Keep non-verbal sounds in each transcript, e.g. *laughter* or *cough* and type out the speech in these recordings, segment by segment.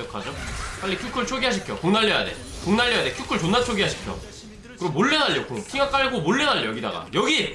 완벽하죠? 빨리 Q cool 초기화시켜. 궁 날려야 돼궁 날려야 돼. Q cool 존나 초기화시켜. 그리고 몰래 날려 궁. 핑와 깔고 몰래 날려 여기다가. 여기!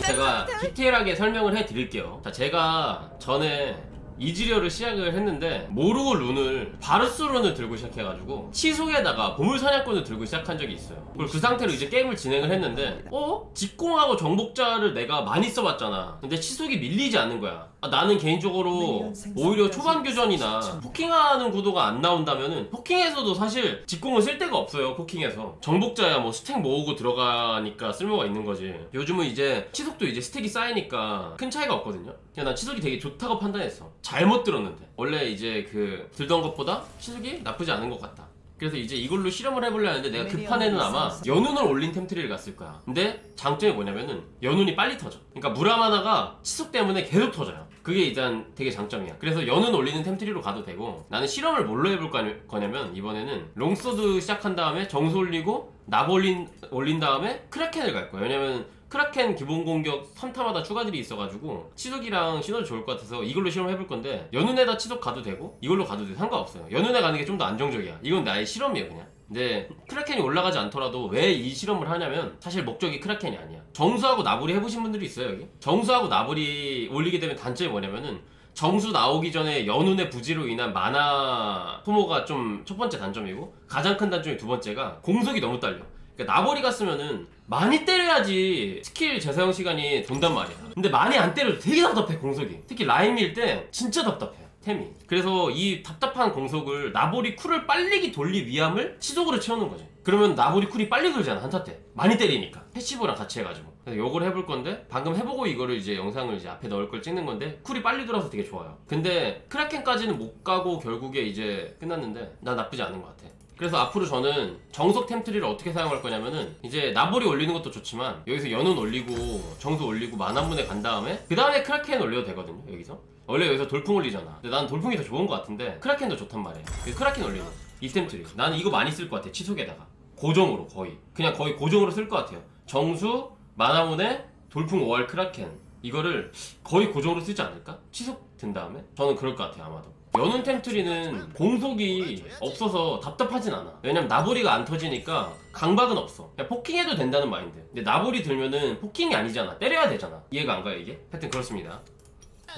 제가 디테일하게 설명을 해드릴게요. 자 제가 전에 이즈리얼을 시작을 했는데 모르고 rune을 바루스 rune을 들고 시작해가지고 치속에다가 보물 사냥꾼을 들고 시작한 적이 있어요. 그리고 그 상태로 이제 게임을 진행을 했는데 어? 직공하고 정복자를 내가 많이 써봤잖아. 근데 치속이 밀리지 않는 거야. 아, 나는 개인적으로 오히려 초반 교전이나 poking하는 구도가 안 나온다면은 poking에서도 사실 직공을 쓸 데가 없어요 poking에서. 정복자야 뭐 stack 모으고 들어가니까 쓸모가 있는 거지. 요즘은 이제 치속도 이제 stack이 쌓이니까 큰 차이가 없거든요 그냥 난 치속이 되게 좋다고 판단했어. 잘못 들었는데. 원래 이제 그 들던 것보다 치속이 나쁘지 않은 것 같다. 그래서 이제 이걸로 실험을 해보려 하는데 내가 그 판에는 아마 여눈을 올린 템tree를 갔을 거야. 근데 장점이 뭐냐면은 여눈이 빨리 터져. 그러니까 무라마나가 치속 때문에 계속 터져요. 그게 일단 되게 장점이야. 그래서 여눈 올리는 템tree로 가도 되고 나는 실험을 뭘로 해볼 거냐- 거냐면 이번에는 롱소드 시작한 다음에 정수 올리고 나보리 올린, 올린 다음에 크라켄을 갈 거야. 왜냐면 크라켄 기본 공격 3타마다 추가들이 있어가지고 치속이랑 시너지 좋을 것 같아서 이걸로 실험해볼 건데 연운에다 치속 가도 되고 이걸로 가도 돼 상관없어요. 연운에 가는 게 좀 더 안정적이야. 이건 나의 실험이에요 그냥. 근데 크라켄이 올라가지 않더라도 왜 이 실험을 하냐면 사실 목적이 크라켄이 아니야. 정수하고 나불이 해보신 분들이 있어요 여기. 정수하고 나불이 올리게 되면 단점이 뭐냐면은 정수 나오기 전에 연운의 부지로 인한 마나 소모가 좀 첫 번째 단점이고 가장 큰 단점이 두 번째가 공속이 너무 딸려 그러니까 나보리 갔으면은 많이 때려야지 스킬 재사용 시간이 돈단 말이야. 근데 많이 안 때려도 되게 답답해 공속이. 특히 밀때 진짜 답답해 템이. 그래서 이 답답한 공속을 나보리 cool을 빨리 돌리 위함을 치속으로 채우는 거지. 그러면 나보리 cool이 빨리 돌잖아 한타 때. 많이 때리니까. passive랑 같이 해가지고. 그래서 요걸 해볼 건데 방금 해보고 이거를 이제 영상을 이제 앞에 넣을 걸 찍는 건데 cool이 빨리 돌아서 되게 좋아요. 근데 크라켄까지는 못 가고 결국에 이제 끝났는데 난 나쁘지 않은 것 같아 그래서 앞으로 저는 정석 템tree를 어떻게 사용할 거냐면은 이제 나보리 올리는 것도 좋지만 여기서 여눈 올리고 정수 올리고 마나무네 간 다음에 그 다음에 크라켄 올려도 되거든요 여기서. 원래 여기서 돌풍 올리잖아. 근데 난 돌풍이 더 좋은 것 같은데 크라켄도 좋단 말이야. 그래서 크라켄 올리는 이 템tree. 나는 이거 많이 쓸 것 같아 치속에다가. 고정으로 거의. 그냥 거의 고정으로 쓸 것 같아요. 정수 마나무네 돌풍 5월 크라켄. 이거를 거의 고정으로 쓰지 않을까? 치속 든 다음에? 저는 그럴 것 같아요 아마도 여눈 템tree는 공속이 없어서 답답하진 않아. 왜냐면 나보리가 안 터지니까 강박은 없어. 그냥 poking해도 된다는 마인드. 근데 나보리 들면은 poking이 아니잖아. 때려야 되잖아. 이해가 안 가요 이게? 하여튼 그렇습니다.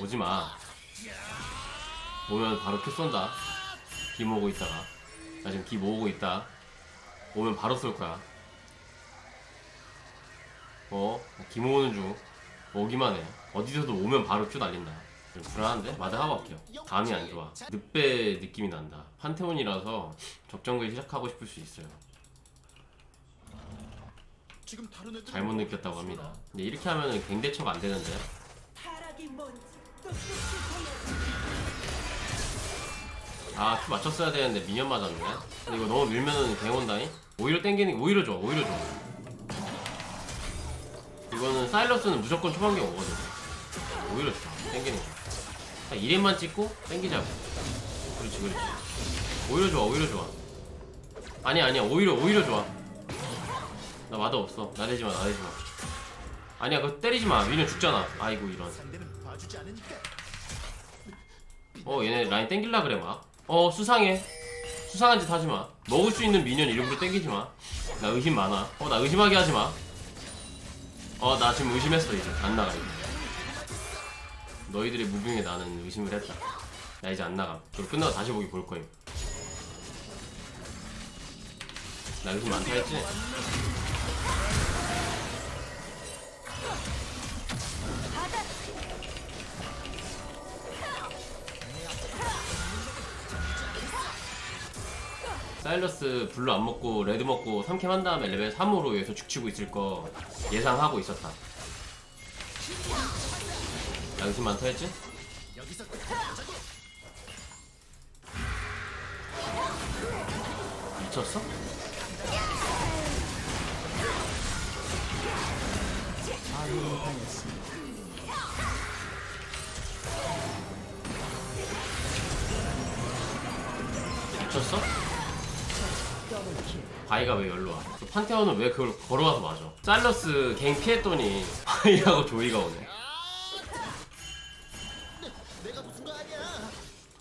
오지마. 오면 바로 큐 쏜다. 기 모으고 있다가. 나 지금 기 모으고 있다. 오면 바로 쏠 거야. 어? 기 모으는 중. 오기만 해. 어디서도 오면 바로 큐 날린다. 좀 불안한데? 마드하고 갈게요 감이 안 좋아 늑배 느낌이 난다 판테온이라서 적정글 시작하고 싶을 수 있어요 지금 다른 애들 잘못 느꼈다고 합니다 근데 이렇게 하면은 갱대처가 안 되는데 아, 큐 맞췄어야 되는데 미니언 맞았네. 근데 이거 너무 밀면은 갱 온다잉? 오히려 땡기는, 오히려 좋아, 오히려 좋아. 이거는 사일러스는 무조건 초반경 오거든. 오히려 좋아, 땡기는 거. 딱 1인만 찍고 땡기자고. 그렇지, 그렇지. 오히려 좋아, 오히려 좋아. 아니야, 아니야, 오히려, 오히려 좋아. 나 마도 없어. 나대지 마, 나대지 마. 아니야, 그거 때리지 마. 미니언 죽잖아. 아이고, 이런. 어 얘네 라인 땡길라 그래 막 어 수상해 수상한 짓 하지마 먹을 수 있는 미니언 일부러 땡기지마 나 의심 많아 어 나 의심하게 하지마 어 나 지금 의심했어 이제 안 나가 이제 너희들의 무빙에 나는 의심을 했다 나 이제 안 나가 그리고 끝나고 다시 보기 볼 거임 나 의심 많다 했지? 사일러스 blue 안 먹고 red 먹고 3camp 한 다음에 레벨 3으로 여기서 죽치고 있을 거 예상하고 있었다. 나 의심 많다 했지? 미쳤어? 미쳤어? 바이가 왜 열로 와? 그 판테온은 왜 그걸 걸어와서 맞아? 살러스 갱 피했더니 바이하고 조이가 오네.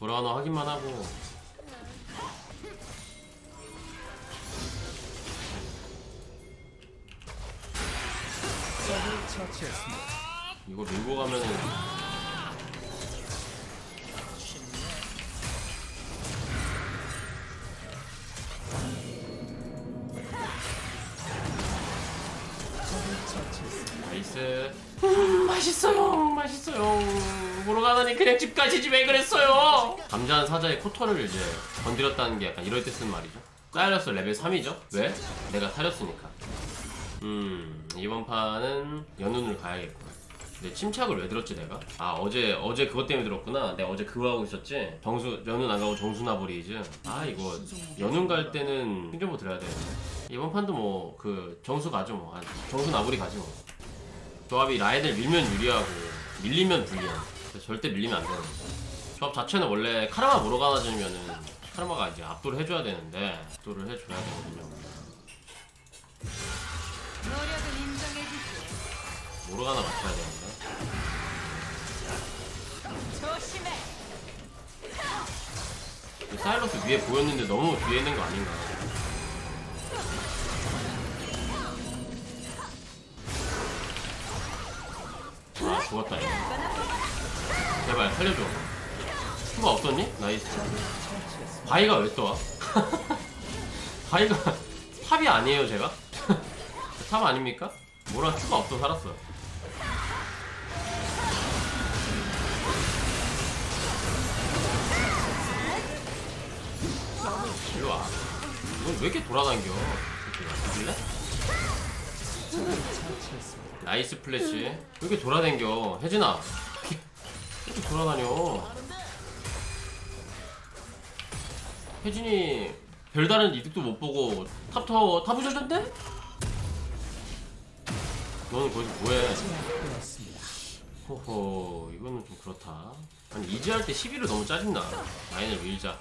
브라너 하기만 하고. 이거 밀고 가면은 Nice. 음, 맛있어요. 맛있어요. 보러 가다니 그냥 집 가시지 왜 그랬어요? 잠자는 사자의 코털을 이제 건드렸다는 게 약간 이럴 때 쓰는 말이죠. 사일러스 레벨 3이죠? 왜? 내가 사렸으니까. 음 이번 판은 여눈을 가야겠구나. 근데 침착을 왜 들었지 내가? 아 어제 어제 그것 때문에 들었구나. 내가 어제 그거 하고 있었지? 정수 여눈 안 가고 정수 나보리지 아 이거 여눈 갈 때는 신경을 들어야 되는데 이번 판도 뭐 그 정수 가죠 뭐. 아, 정수 나버리 가지 뭐. 조합이 라인을 밀면 유리하고 밀리면 불리한 절대 밀리면 안 되는 거죠. 조합 자체는 원래 카르마 모로가나즈면은 카르마가 이제 압도를 해줘야 되는데 압도를 해줘야 되거든요. 모로가나 맞춰야 되는데. 조심해. 이 사일러스 위에 보였는데 너무 뒤에 있는 거 아닌가. 아 죽었다 이거 제발 살려줘 추가 없었니? 나이스 바위가 왜 떠와? *laughs* 바위가 탑이 아니에요 제가? *laughs* 탑 아닙니까? 뭐라 추가 없어 살았어요 일로 와. 이건 왜 이렇게 돌아다녀? 이길래? 나이스 플래시. 왜 이렇게 돌아다녀? 혜진아. 돌아다녀? 혜진이 별다른 이득도 못 보고 탑타워 타부셔준대? 너는 거기서 뭐해? 호호 이거는 좀 그렇다 아니 이지할 때 11을 너무 짜증나 라인을 밀자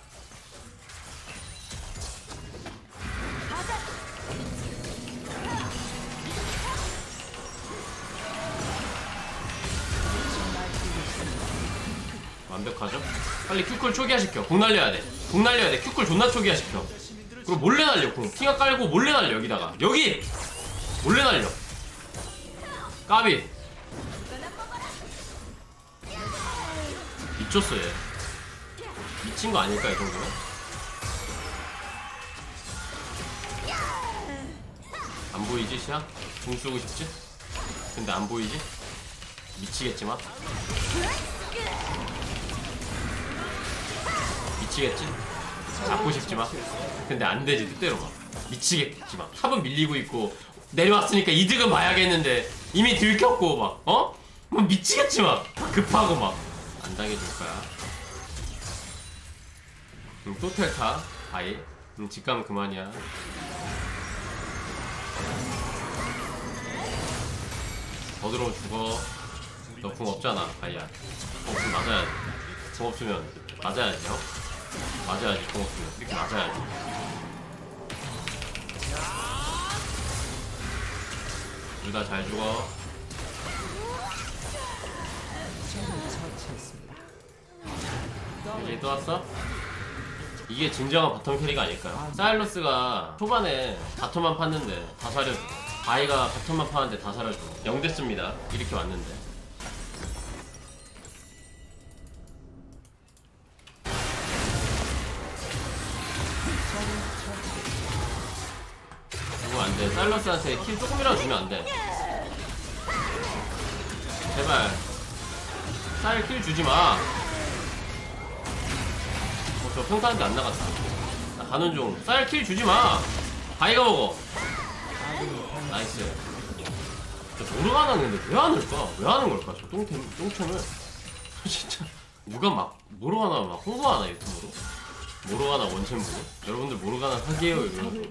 완벽하죠? 빨리 큐쿨 초기화시켜. 공 날려야 돼공 날려야 돼. 큐쿨 존나 초기화시켜. 그리고 몰래 날려 공 킹아 깔고 몰래 날려 여기다가. 여기! 몰래 날려. 까비. 미쳤어 얘. 미친 거 아닐까 이 정도면? 안 보이지 시야? 공 쏘고 싶지? 근데 안 보이지? 미치겠지만 미치겠지? 잡고 싶지 만 근데 안 되지 뜻대로 막. 미치겠지만 탑은 밀리고 있고 내려왔으니까 이득은 봐야겠는데 이미 들켰고 막 어? 뭐 미치겠지 막. 급하고 막. 안 당해줄 거야. 음, 또 텔타. 아이 음, 직감 그만이야. 더 들어오면 죽어. 너 궁 없잖아. 아이야. 궁 없으면 맞아야지 궁 없으면 맞아야지 어? 맞아야지 궁 없으면 이렇게 맞아야지. 둘 다 잘 죽어. 이제 또 왔어? 이게 진정한 bottom carry가 아닐까요? 사일러스가 초반에 bottom만 팠는데 다 사려주고 바이가 bottom만 파는데 다 사려주고 0됐습니다. 이렇게 왔는데 이거 안돼 사일러스한테 kill 조금이라도 주면 안돼 제발 쌀kill 주지마 어, 저 평타 한 대 안 나갔다. 나 가는 중. 쌀kill 주지 마. 바이가 먹어. Nice. 저 모르가나는 근데 왜 안 할까? 왜 하는 걸까? 저 똥템, 똥템을. *laughs* 진짜. 누가 막, 모르가나 막 홍보하나 유튜브로? 모르가나 원champ 보고? 여러분들 모르가나 사기예요 이러면서.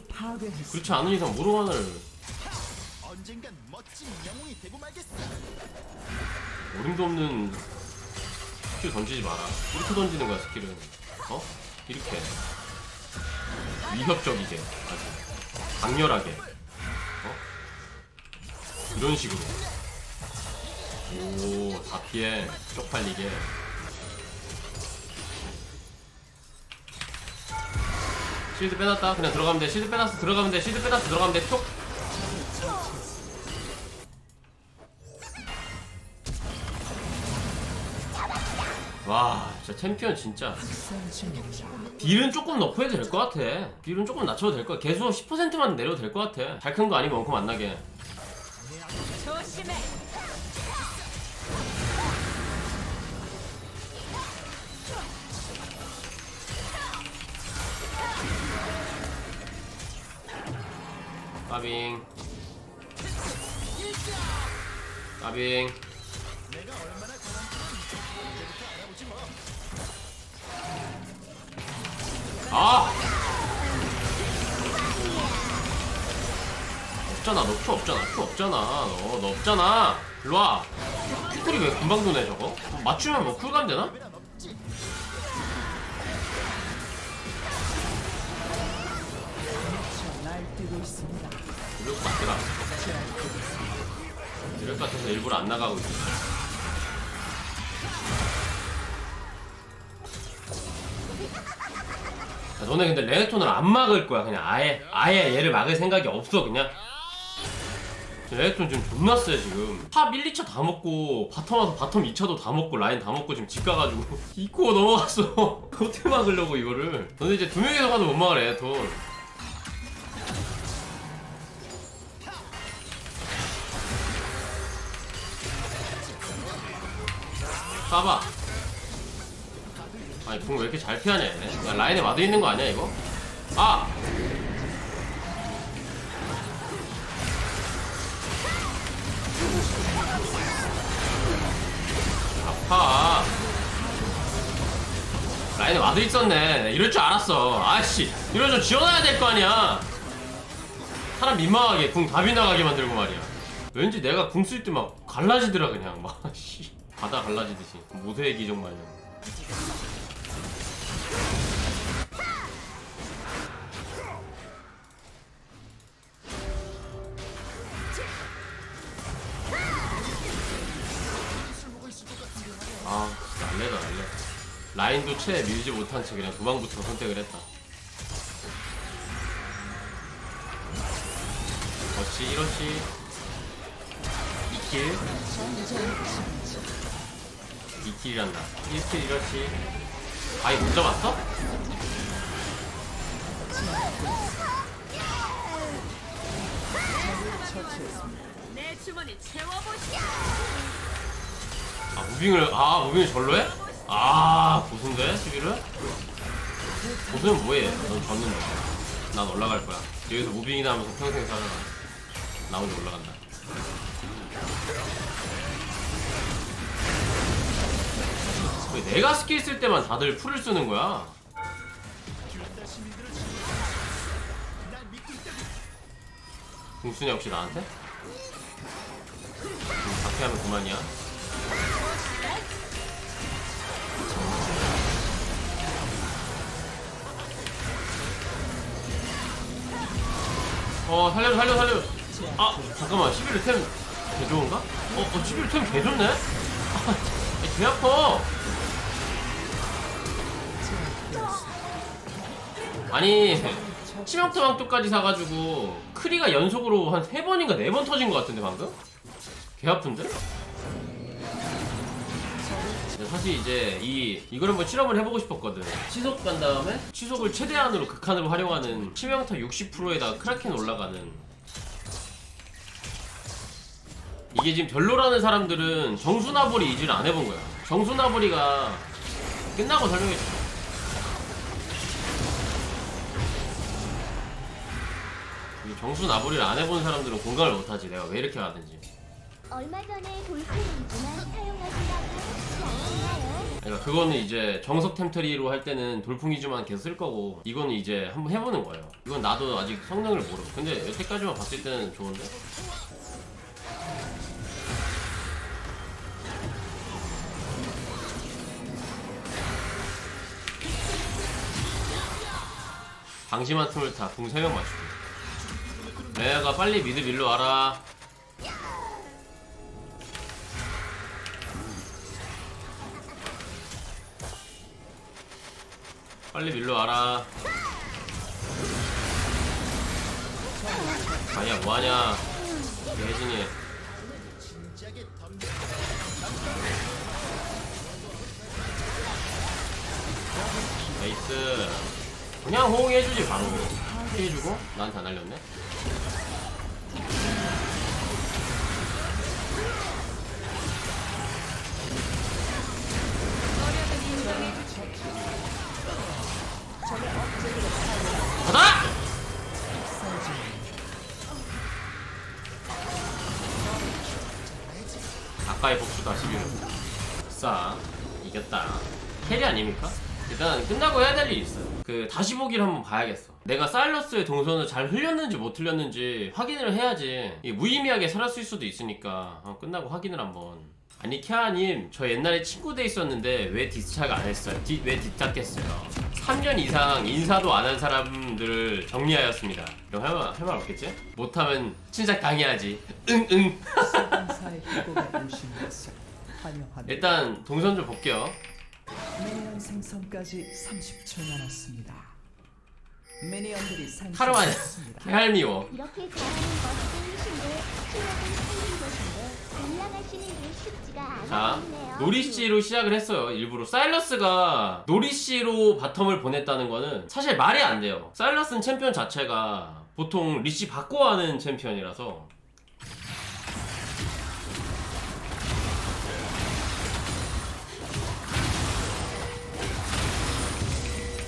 그렇지 않은 이상 모르가나를 언젠간 멋진 영웅이 되고 말겠어. 어림도 없는 스킬 던지지 마라. 이렇게 던지는 거야, skill은. 어? 이렇게. 위협적이게. 아주. 강렬하게. 어? 이런 식으로. 오, 다 피해. 쪽팔리게. 실드 빼놨다 그냥 들어가면 돼 실드 빼놨어 들어가면 돼 실드 빼놨어 들어가면 돼쪽 와, 진짜 챔피언 진짜. 딜은 조금 넣고 해도 될 것 같아. 딜은 조금 낮춰도 될 것 같아. 개수 10%만 내려도 될 것 같아. 잘 큰 거 아니면 원큼 안 나게. 까빙. 까빙. 아! 없잖아. 너 Q 없잖아. Q 없잖아. 너, 너 없잖아. 일로와. Q쿨이 왜 금방 도네 저거? 맞추면 뭐 쿨감 되나? 이럴 것 같더라 이럴 것 같아서 일부러 안 나가고 있어. 야, 너네 근데 레넥톤을 안 막을 거야 그냥. 아예 아예 얘를 막을 생각이 없어 그냥. 레넥톤 지금 존나 세 지금. top 1, 2차 다 먹고 bottom 와서 bottom 2차도 다 먹고 라인 다 먹고 지금 집 가가지고. *laughs* 이코 넘어갔어. *laughs* 어떻게 막으려고 이거를? 너네 이제 두 명이서 가도 못 막아 레넥톤 까봐. 아니 궁왜 이렇게 잘 피하냐 야, 라인에 ward 있는 거 아니야 이거? 아! 아파. 라인에 ward 있었네. 이럴 줄 알았어. 아씨 이럴 줄 지원해야 될 거 아니야. 사람 민망하게 궁 다 빗나가게 만들고 말이야. 왠지 내가 궁 쓸 때 막 갈라지더라 그냥. 막 *laughs* 씨. 바다 갈라지듯이. 모세의 기적 마냥 아 진짜 날래다 날래 라인도 채 밀지 못한 채 그냥 도망부터 선택을 했다. 그렇지 이렇지 2킬 2킬이란다 1킬 이렇지 아이 못 잡았어? 내 주머니 채워보시오. 아 무빙을 아 무빙을 절로 해? 아 고수인데 수비를? 고수는 뭐해 넌 졌는데 난 올라갈 거야 여기서 무빙이나 하면서 평생 살아라 나 혼자 올라간다 내가 스킬 쓸 때만 다들 풀을 쓰는 거야? 공수냐 혹시 나한테? 음, 박해하면 그만이야 어 살려줘 살려 살려 아 잠깐만 11호 템개 좋은가? 어, 어 11호 템개 좋네? *laughs* 아, 개 아파 아니 치명타 망토까지 사가지고 크리가 연속으로 한 3번인가 4번 터진 것 같은데 방금? 개 아픈데? 사실 이제 이 이걸 한번 실험을 해보고 싶었거든. 치속 간 다음에 치속을 최대한으로 극한으로 활용하는 치명타 60%에다가 크라켄 올라가는. 이게 지금 별로라는 사람들은 정수나보리 이지를 안 해본 거야. 정수나보리가 끝나고 설명해줄게. 정수나보리를 안 해본 사람들은 공감을 못하지. 내가 왜 이렇게 하는지. 얼마 전에 돌풍이지만 사용하신다고 하셨지 않았나요? 그러니까 그거는 이제 정석 템트리로 할 때는 돌풍이주만 계속 쓸 거고 이거는 이제 한번 해보는 거예요. 이건 나도 아직 성능을 모르고 근데 여태까지만 봤을 때는 좋은데. 방심한 틈을 타궁 3명 맞추고 레아가 빨리 미드 밀로 와라 빨리 밀로 와라. 아니야 뭐하냐? 혜진이. 나이스 그냥 호응해주지 바로 피해주고 안 날렸네 가자! 아까의 복수다 11호 싸 이겼다 캐리 아닙니까? 일단 끝나고 해야 될 일이 있어요 그 다시 보기를 한번 봐야겠어 내가 사일러스의 동선을 잘 흘렸는지 못 흘렸는지 확인을 해야지 무의미하게 살았을 수도 있으니까 어, 끝나고 확인을 한번 아니 캬님 저 옛날에 친구 돼 있었는데 왜 디스착 안 했어요? 디, 왜 뒷닦겠어요? 3년 이상 인사도 안 한 사람들을 정리하였습니다 그럼 할말 할 말 없겠지? 못하면 친삭 당해야지 응응. 일단 동선 좀 볼게요 미니언 생성까지 30초 남았습니다. 생성됐습니다. 개할미워 이렇게 잘하는 신들 실력은 살린 곳인데 올라가시는 게 쉽지가 자 않았네요. 노리씨로 시작을 했어요 일부러 사일러스가 노리씨로 바텀을 보냈다는 거는 사실 말이 안 돼요 사일러스는 챔피언 자체가 보통 리씨 받고 하는 챔피언이라서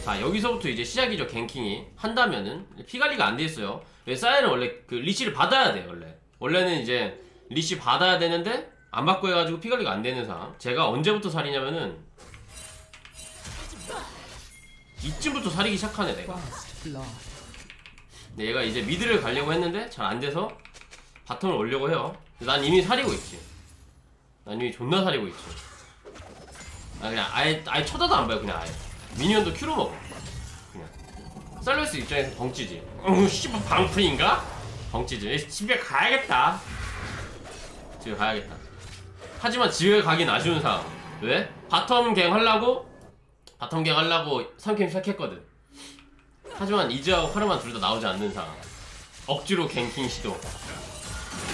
자 여기서부터 이제 시작이죠 ganking이 한다면은 피관리가 안 돼 있어요 왜 사일은 원래 그 leash를 받아야 돼요 원래 원래는 이제 leash 받아야 되는데 안 받고 해가지고 피관리가 안 되는 상황 제가 언제부터 사리냐면은 이쯤부터 사리기 시작하네 내가 얘가 이제 mid를 가려고 했는데 잘 안 돼서 bottom을 올려고 해요. 난 이미 사리고 있지. 난 이미 존나 사리고 있지. 아 그냥 아예 아예 쳐다도 안 봐요 그냥 아예. 미니언도 Q로 먹어. 그냥. 사일러스 입장에서 벙찌지. 어 씨발 방플인가? 벙찌지. 집에 가야겠다. 집에 가야겠다. 하지만 집에 가긴 아쉬운 상황. 왜? bottom gank 하려고 bottom gank 하려고 3캠 시작했거든. 하지만 이즈하고 카르마 둘 다 나오지 않는 상황 억지로 ganking 시도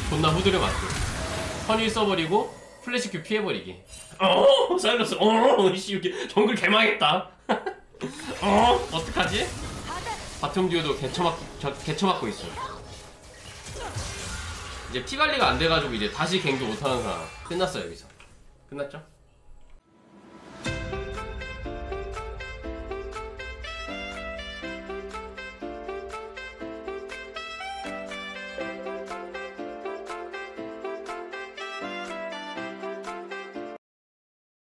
존나 후드려 맞고 선E를 써버리고 flash Q 피해버리기 어? 사일러스 어씨 이렇게 정글 개망했다. *laughs* 어? 어떡하지? bottom 듀오도 개쳐맞 저, 개쳐맞고 있어. 이제 피 관리가 안 돼가지고 이제 다시 gank도 못하는 상황. 끝났어요 여기서. 끝났죠?